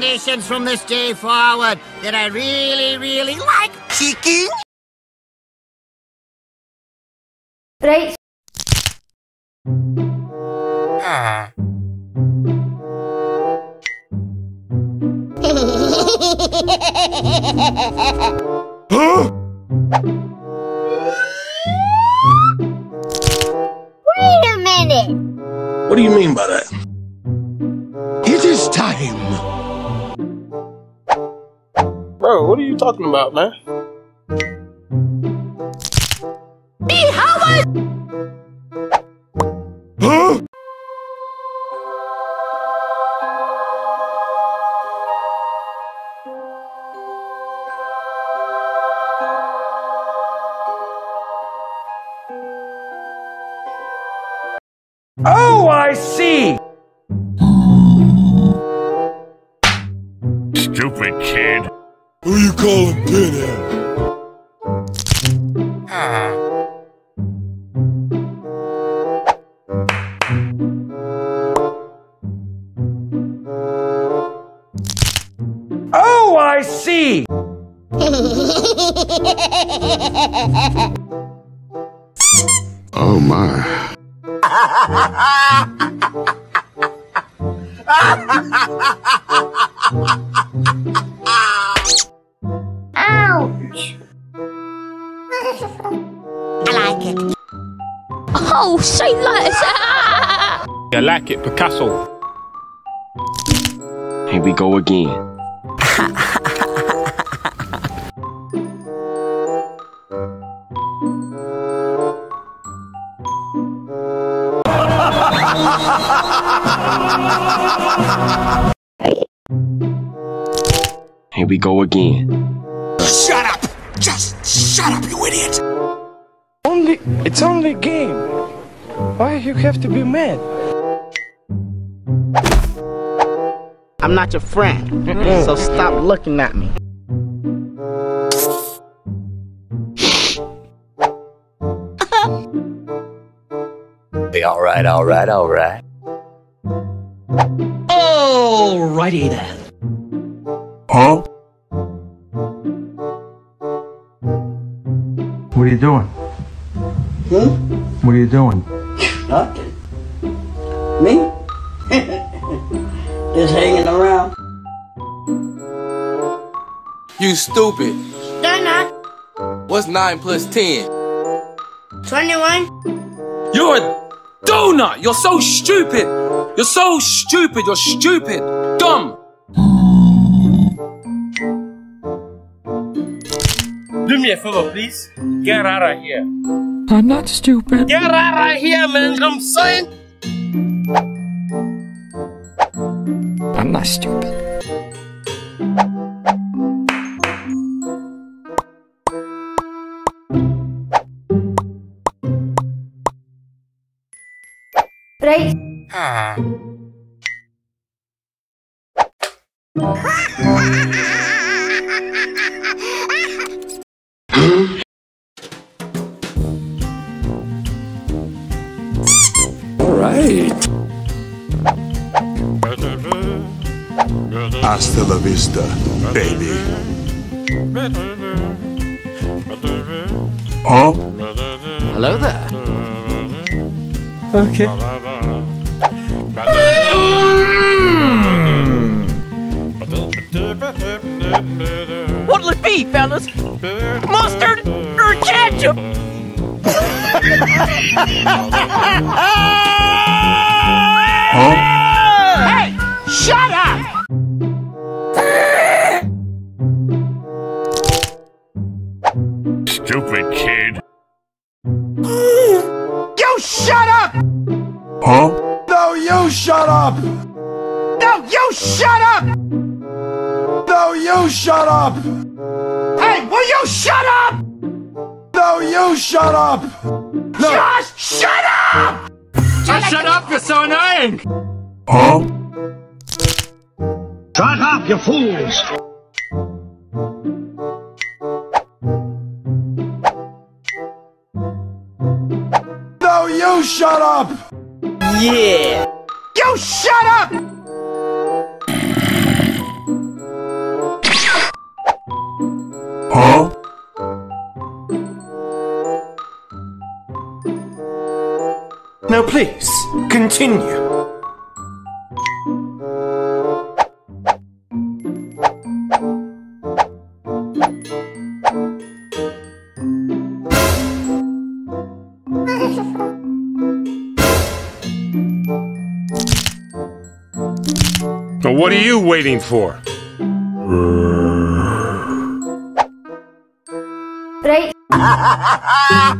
out to all nations from this day forward that I really, really like chicken. Right. Ah. Huh? Wait a minute. What do you mean by that? Talking about, man? Ouch. I like it. Oh, say less. I like it, Picasso. Here we go again. Here we go again. Shut up! Just shut up, you idiot! Only, it's only a game. Why you have to be mad? I'm not your friend, mm. so stop looking at me. Be alright, alright, alright. Alrighty then. Huh? What are you doing? Hmm? What are you doing? Nothing. Me? Just hanging around. You stupid. They're not. What's 9 plus 10? 21. You're a donut! You're so stupid! You're so stupid! You're stupid! Dumb! Do me a favor, please. Get out of here. I'm not stupid. Get out of here, man. I'm saying. I'm not stupid. Alright. Hasta la vista, baby. Huh? Hello there. Okay. What'll it be, fellas? Mustard or ketchup? Huh? Hey, shut up! Up! Hey, will you shut up? No, you shut up! No! Just shut up! Just shut up, you're so annoying! Huh? Shut up, you fools! No, you shut up! Yeah. You shut up! Please, continue. So what are you waiting for? Right.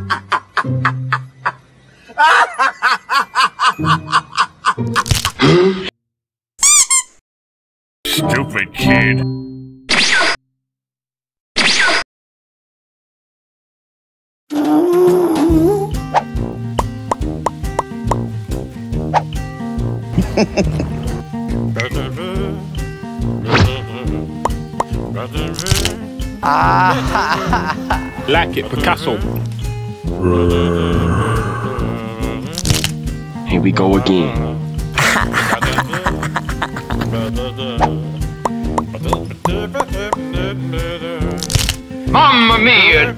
we go again. Mamma mia!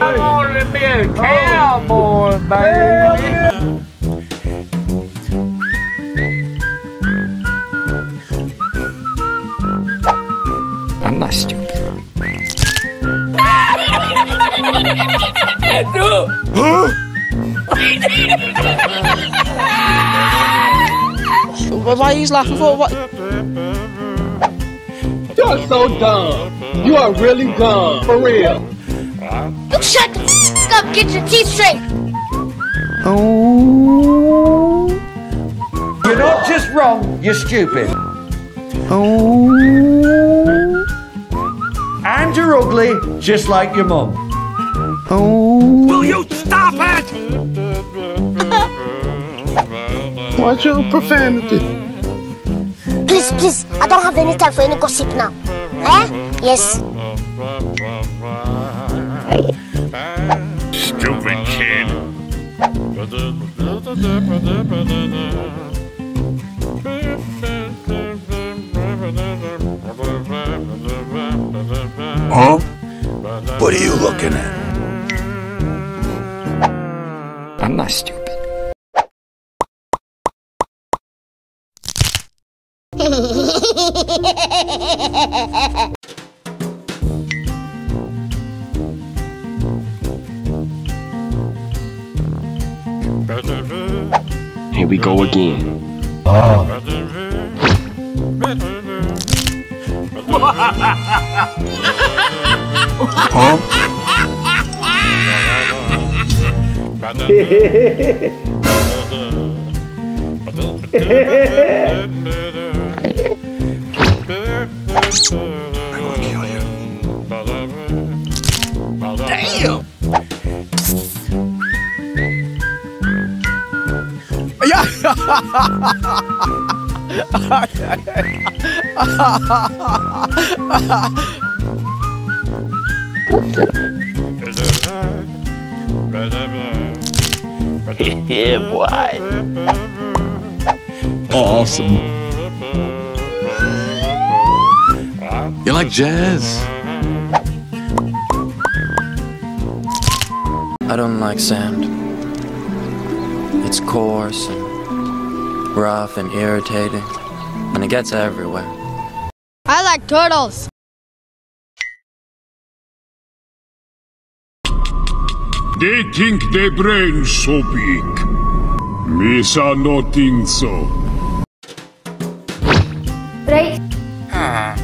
I want to be a cowboy, baby. Why are you laughing for? What? You're so dumb. You are really dumb. For real. You shut the f up. Get your teeth straight. Oh. You're not just wrong, you're stupid. Oh. And you're ugly, just like your mum. Oh. Will you stop Watch your profanity. Please, please. I don't have any time for any gossip now. Eh? Yes. Stupid kid. Huh? What are you looking at? I'm gonna kill you. Damn! yeah, boy. Oh, awesome. You like jazz? I don't like sand. It's coarse and rough and irritating, and it gets everywhere. I like turtles. They think their brains so big. Misa no think so. Right. well,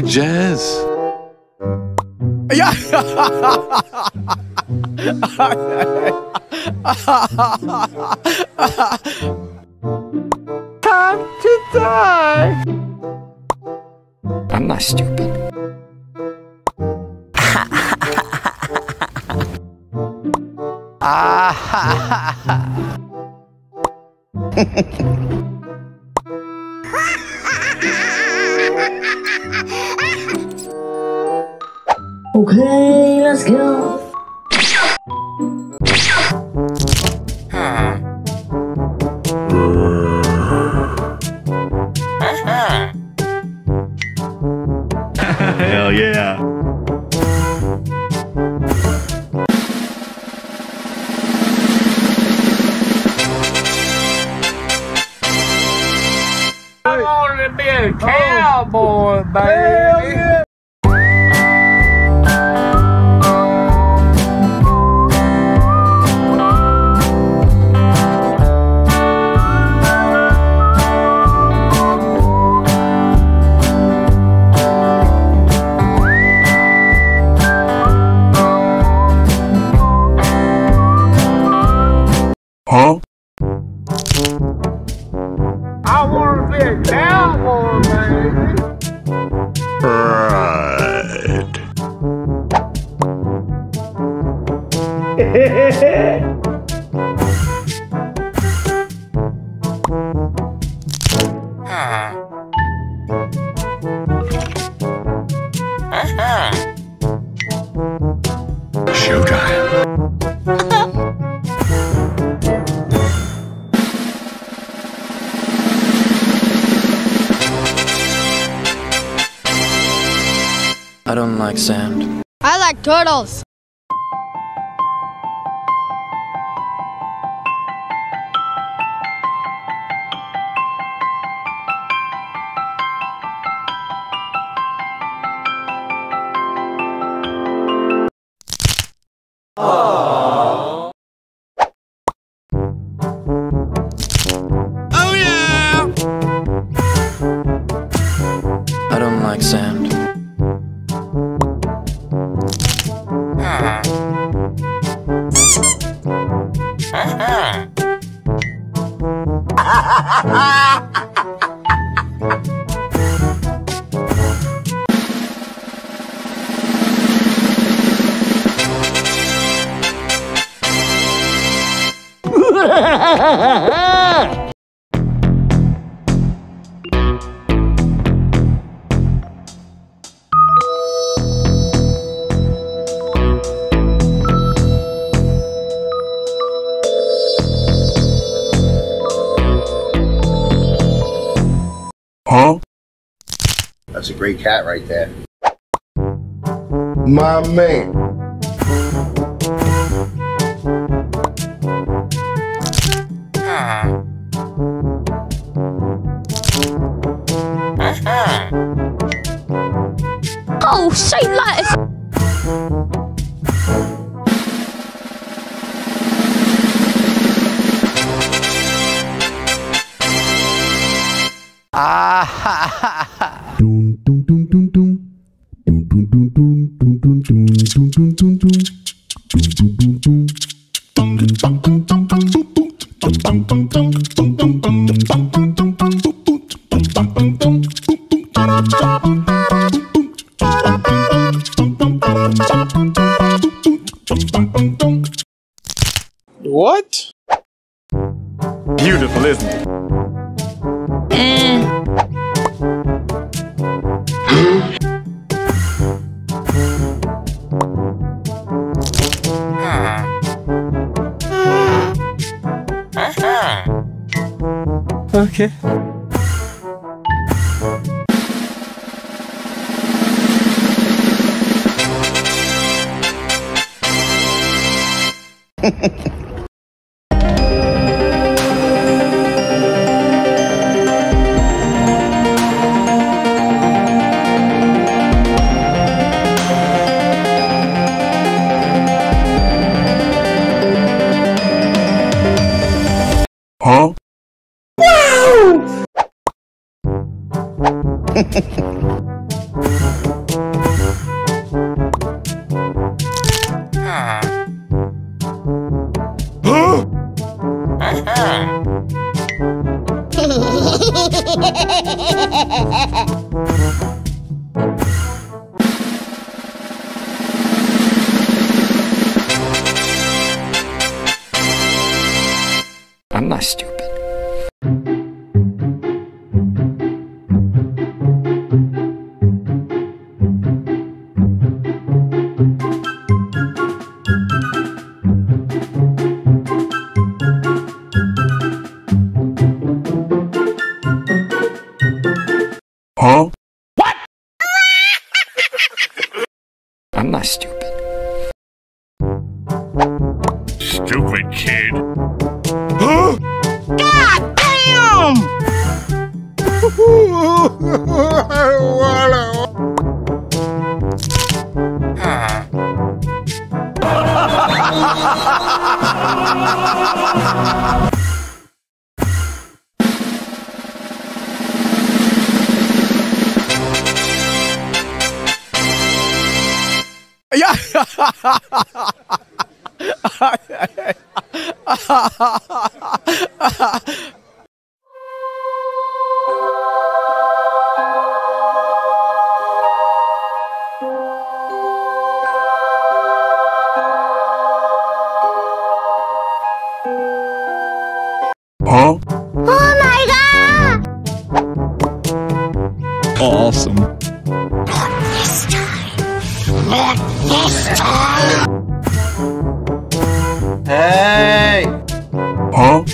like jazz? Yeah. Time to die. I'm not stupid. Okay, let's go. Hell yeah. I want to be a oh. cowboy, baby. I don't like sand. I like turtles. Huh? That's a great cat right there. My man. Oh, say less. Okay. Awesome. Not this time. Not this time. Hey! Huh?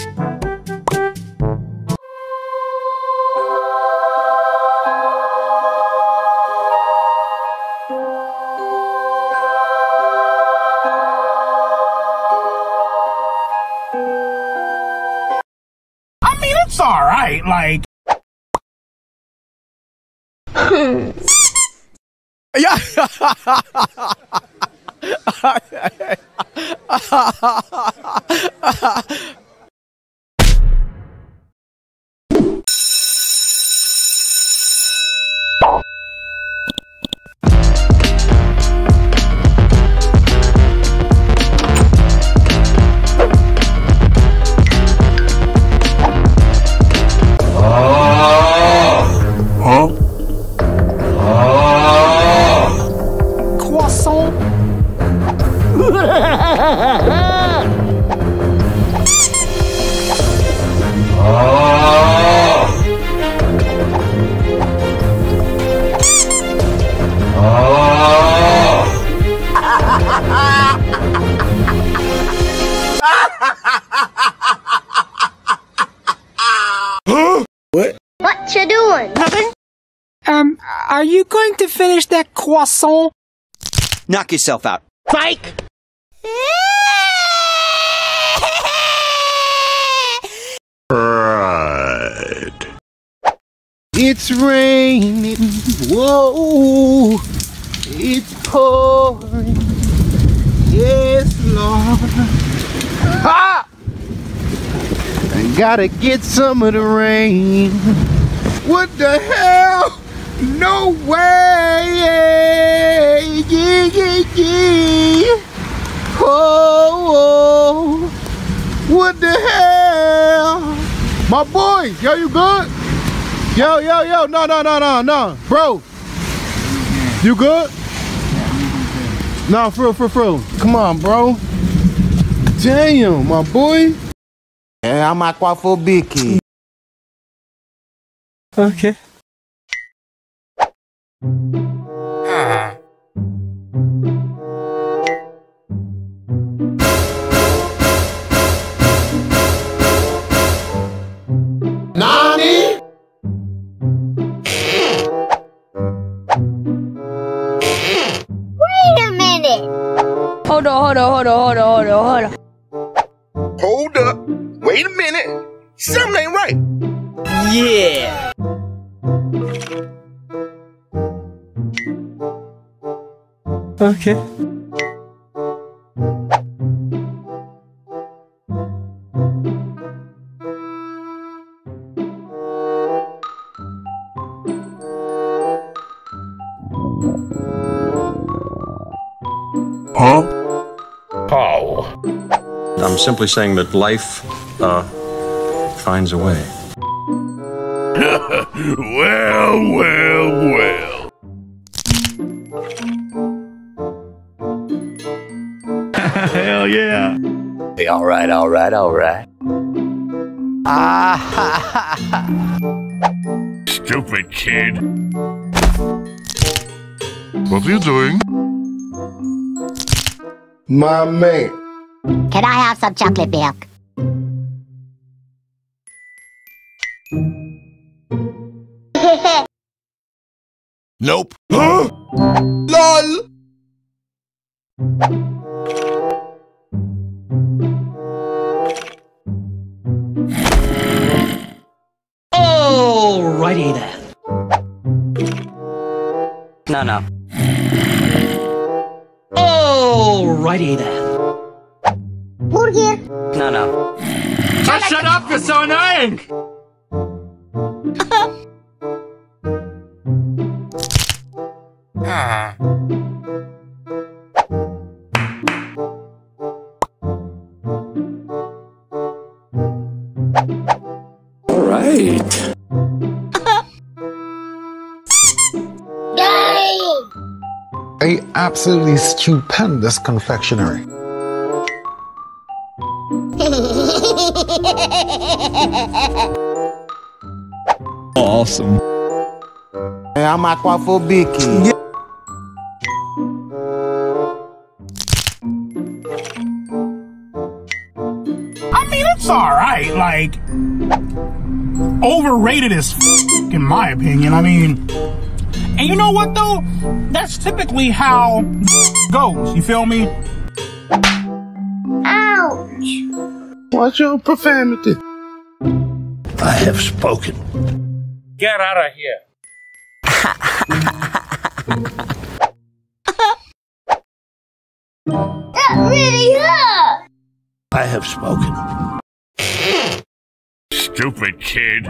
Knock yourself out. Psych! Right. It's raining. Whoa. It's pouring. Yes, Lord. Ha! I gotta get some of the rain. What the hell? No way! Yeah, yeah, yeah. Oh, oh. what the hell? My boy, yo, you good? Yo, yo, yo, no, no, no, no, no, bro. You good? No, for real, for real. Come on, bro. Damn, my boy. Yeah, I'm aquaphobic. Okay. Hmm. Hold on, hold on, hold on, hold on, hold on, hold on. Hold up. Wait a minute. Something ain't right. Yeah. Okay. Huh? I'm simply saying that life uh, finds a way. well, well, well. Be all right, all right, all right. Stupid kid. What are you doing? My man. Can I have some chocolate milk? Nope. Huh? LOL. Alrighty then. No, no. Alrighty then. Burger. No, no. Just shut up, you're so annoying! All right. A absolutely stupendous confectionery. Awesome. I'm aquaphobic. I mean, it's alright. Like, overrated as f- in my opinion. I mean, and you know what though? That's typically how goes. You feel me? Ouch. Watch your profanity. I have spoken. Get out of here. That really hurt. I have spoken. Stupid kid.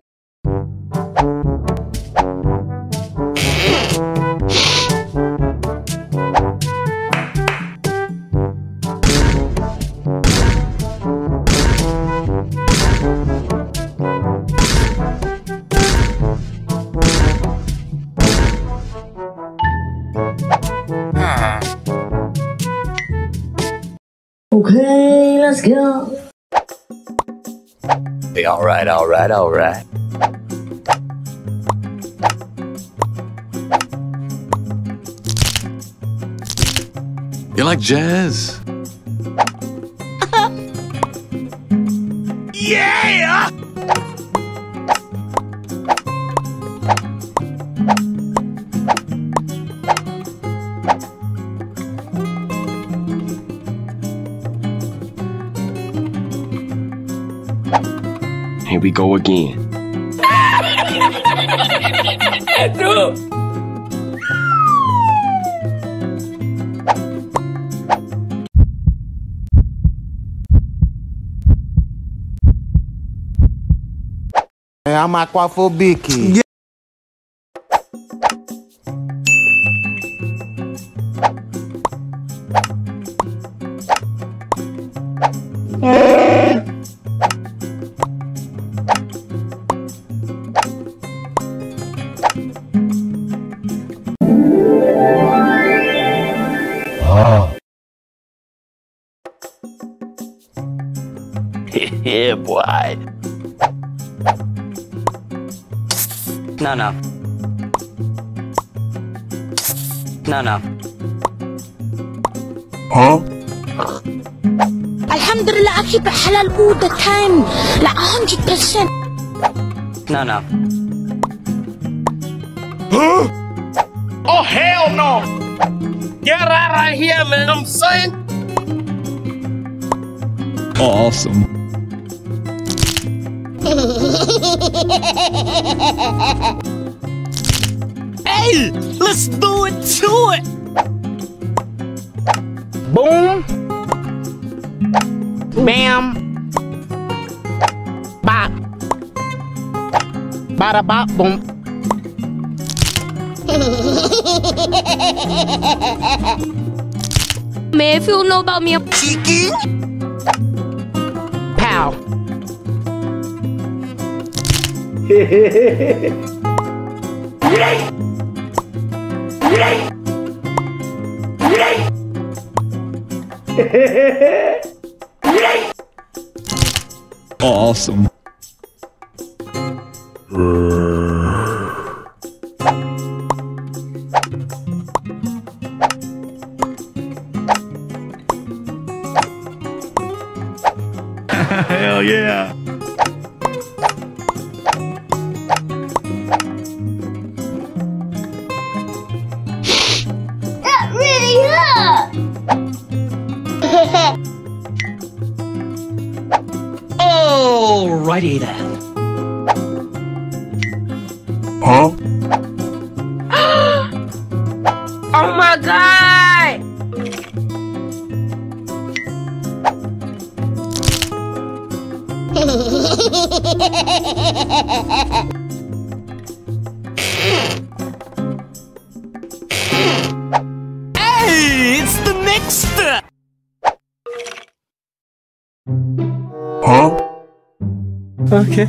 Okay, let's go. Be all right, all right, all right. You like jazz? Yeah! Go again. I'm aquaphobic. yeah, all the time. Like 100%. No, no. Huh? Oh, hell no! Get out of here, man, I'm saying! Awesome. Bada bop boom. Man, if you don't know about me, I'm Pow. Awesome. Hey, it's the mixer. Huh? Okay.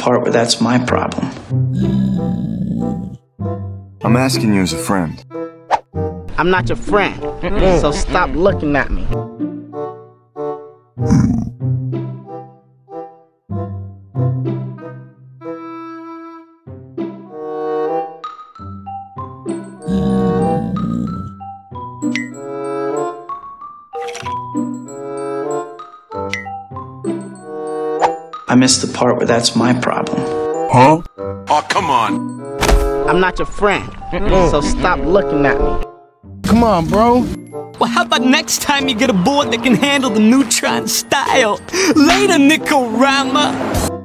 Part where that's my problem. I'm asking you as a friend. I'm not your friend, so stop looking at me. That's my problem. Huh? Oh, come on. I'm not your friend, so stop looking at me. Come on, bro. Well, how about next time you get a board that can handle the Neutron style? Later, Nicorama.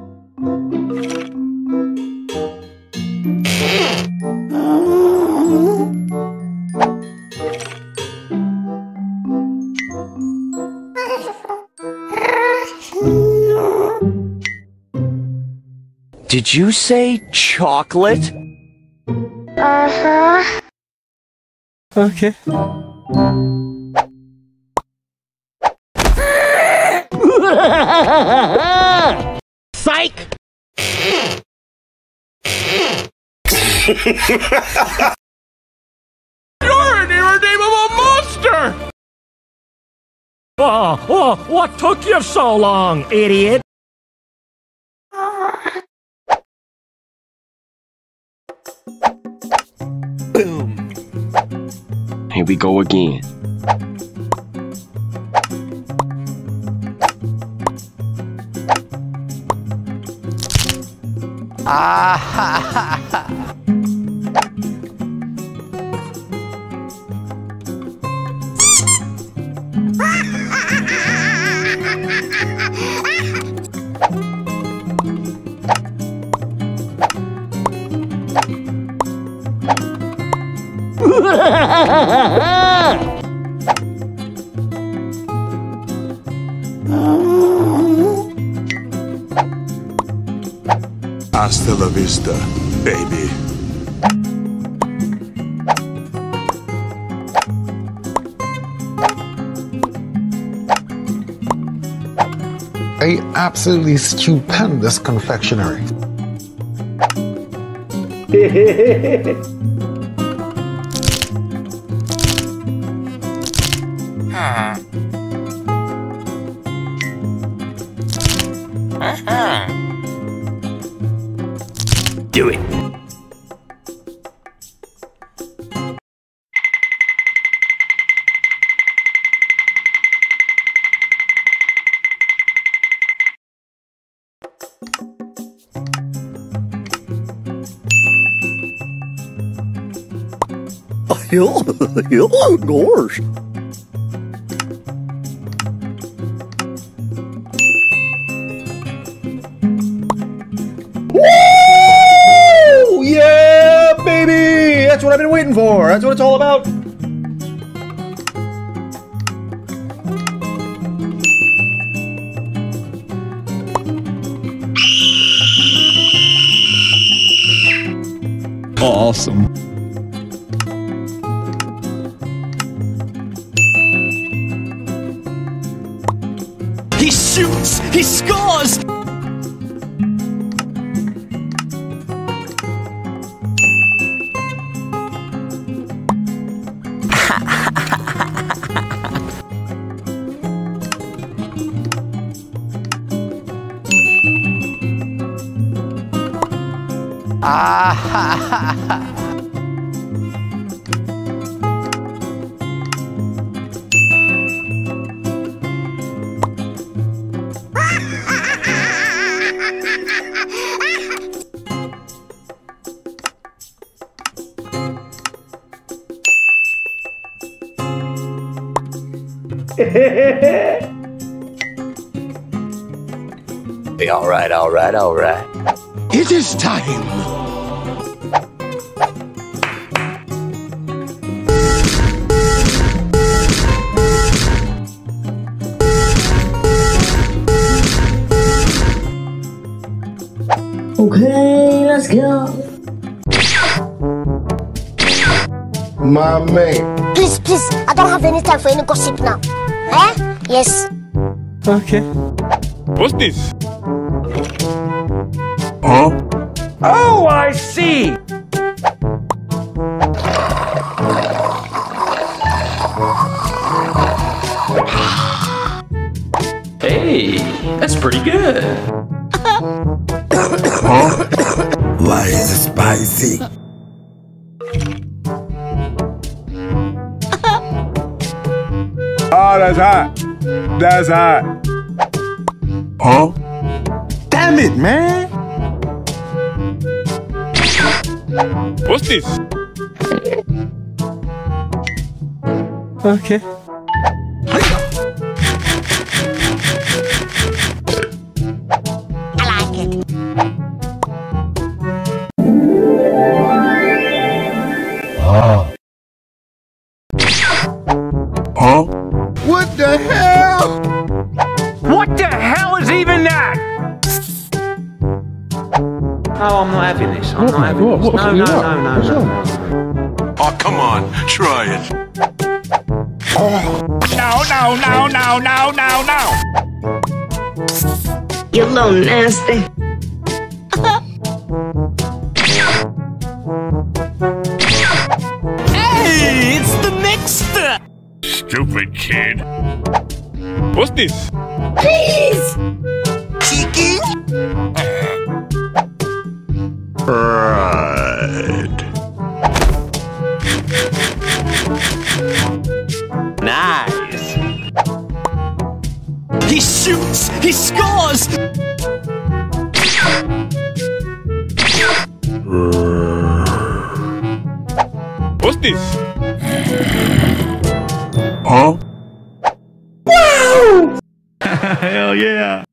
You say chocolate? Uh-huh. Okay. Psych! You're an irredeemable monster! Oh, oh, what took you so long, idiot? Here we go again. Ah, Hasta la vista, baby. A absolutely stupendous confectionery. oh, gosh. Woo! Yeah, baby! That's what I've been waiting for. That's what it's all about. Awesome. He shoots! He scores! Ah, Be alright, alright, alright. It is time. Okay, let's go. My man. Please, please, I don't have any time for any gossip now. Eh? Yes. Okay. What's this? Huh? Oh, I see. Hey, that's pretty good. Huh? Why is it spicy? That's hot. That's hot. Huh? Damn it, man. What's this? Okay. Not having what- what- No, no, what? no, no, What's no. Oh, come on. Try it. No, no, no, no, no, no, no. You little nasty. Hey, it's the mixer! Stupid kid. What's this? Please. Right. nice. He shoots! He scores! What's this? Huh? Wow! Hell yeah.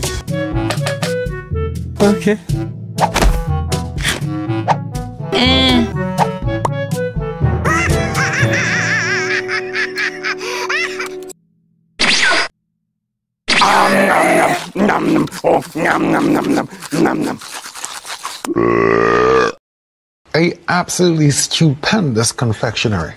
This? Okay. Eh. Nom nom. Oh, nom nom nom nom nom nom. A absolutely stupendous confectionery.